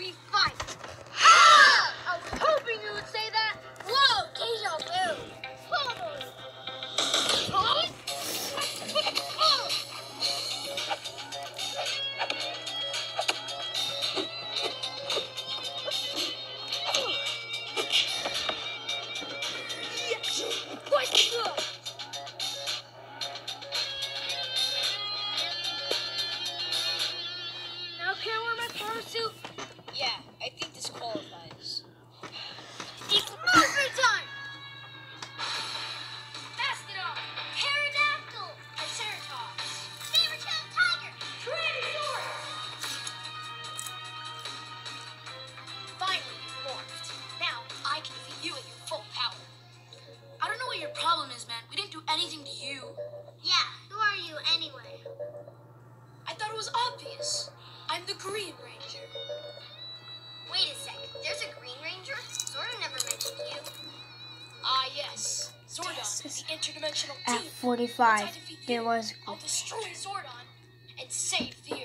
we fight. I was hoping you would say that. Whoa, deja vu. What's good? up here wear my parasuit? Yeah, I think this qualifies. It's monster time! Mastodon, pterodactyl, tiger! Finally, you've morphed. Now I can you at your full power. I don't know what your problem is, man. We didn't do anything to you. Yeah, who are you anyway? I thought it was obvious the Green Ranger. Wait a sec. There's a Green Ranger? Zordon never mentioned you. Ah, yes. Zordon, the interdimensional At 45, Once I defeat there was I'll destroy Zordon and save the